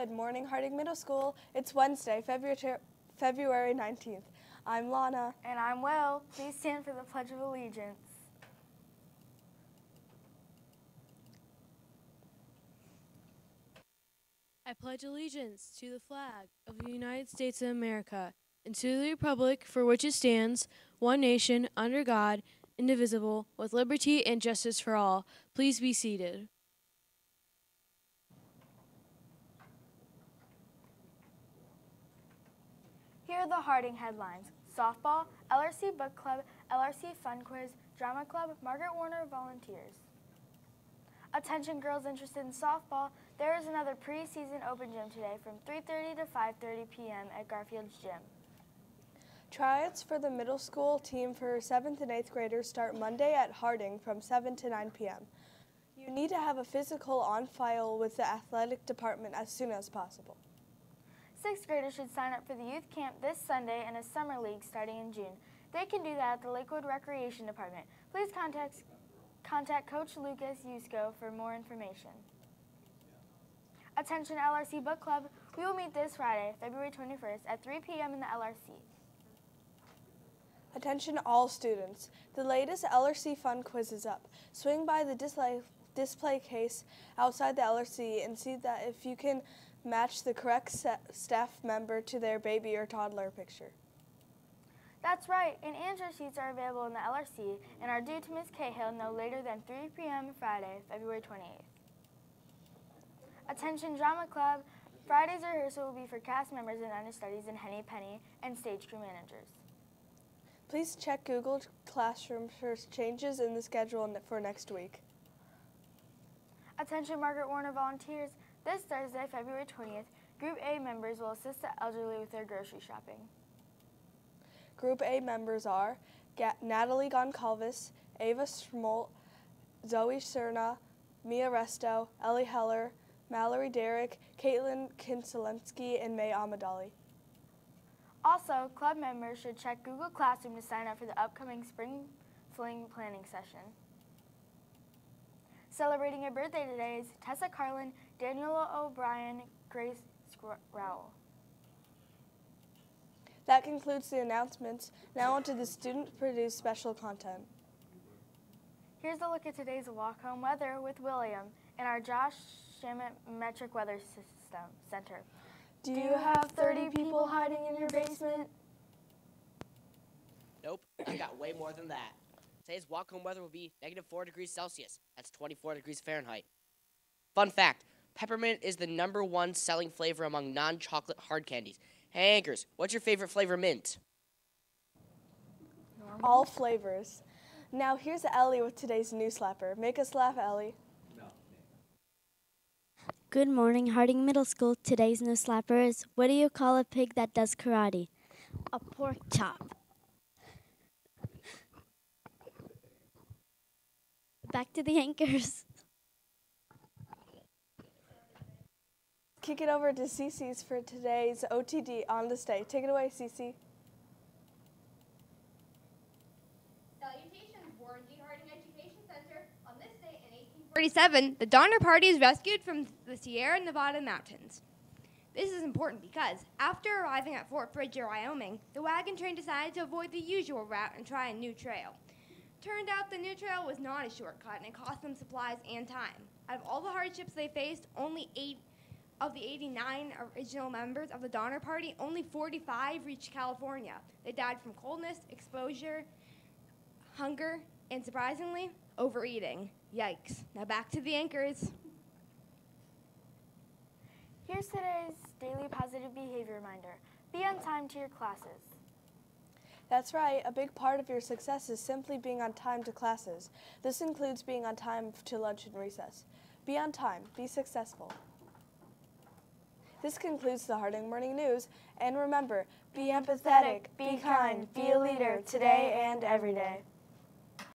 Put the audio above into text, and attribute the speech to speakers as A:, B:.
A: Good morning, Harding Middle School. It's Wednesday, February, February 19th. I'm Lana.
B: And I'm Will. Please stand for the Pledge of Allegiance.
C: I pledge allegiance to the flag of the United States of America and to the republic for which it stands, one nation, under God, indivisible, with liberty and justice for all. Please be seated.
B: Here are the Harding headlines. Softball, LRC Book Club, LRC Fun Quiz, Drama Club, Margaret Warner Volunteers. Attention girls interested in softball, there is another preseason open gym today from 3.30 to 5.30 p.m. at Garfield's Gym.
A: Tryouts for the middle school team for 7th and 8th graders start Monday at Harding from 7 to 9 p.m. You need to have a physical on file with the athletic department as soon as possible.
B: Sixth graders should sign up for the youth camp this Sunday and a summer league starting in June. They can do that at the Lakewood Recreation Department. Please contact, contact Coach Lucas Yusko for more information. Attention LRC Book Club, we will meet this Friday, February 21st at 3 p.m. in the LRC.
A: Attention all students. The latest LRC Fun Quiz is up. Swing by the display, display case outside the LRC and see that if you can match the correct staff member to their baby or toddler picture.
B: That's right, and answer sheets are available in the LRC and are due to Ms. Cahill no later than 3 p.m. Friday, February 28th. Attention Drama Club, Friday's rehearsal will be for cast members and understudies in Henny Penny and stage crew managers.
A: Please check Google Classroom for changes in the schedule for next week.
B: Attention Margaret Warner volunteers, this Thursday, February 20th, Group A members will assist the elderly with their grocery shopping.
A: Group A members are Natalie Goncalves, Ava Schmolt, Zoe Cerna, Mia Resto, Ellie Heller, Mallory Derrick, Caitlin Kinselensky, and May Amadali.
B: Also, club members should check Google Classroom to sign up for the upcoming Spring Fling planning session. Celebrating a birthday today is Tessa Carlin, Daniela O'Brien, Grace Rowell.
A: That concludes the announcements. Now on to the student-produced special content.
B: Here's a look at today's walk-home weather with William in our Josh Shamit Metric Weather System Center.
A: Do you have 30 people hiding in your basement?
D: Nope, I got way more than that. Today's walk-home weather will be negative 4 degrees Celsius. That's 24 degrees Fahrenheit. Fun fact, peppermint is the number one selling flavor among non-chocolate hard candies. Hey, Anchors, what's your favorite flavor mint?
A: All flavors. Now here's Ellie with today's new slapper. Make us laugh, Ellie.
E: Good morning, Harding Middle School. Today's new slapper is what do you call a pig that does karate? A pork chop. Back to the anchors.
A: Kick it over to Cece's for today's OTD on the day. Take it away, Cece.
F: 47, the Donner Party is rescued from the Sierra Nevada mountains. This is important because after arriving at Fort Bridger, Wyoming, the wagon train decided to avoid the usual route and try a new trail. Turned out the new trail was not a shortcut and it cost them supplies and time. Out of all the hardships they faced, only eight of the 89 original members of the Donner Party, only 45 reached California. They died from coldness, exposure, hunger, and surprisingly, overeating. Yikes. Now back to the anchors.
B: Here's today's daily positive behavior reminder. Be on time to your classes.
A: That's right. A big part of your success is simply being on time to classes. This includes being on time to lunch and recess. Be on time. Be successful. This concludes the Harding Morning News. And remember, be empathetic, be kind, be a leader today and every day.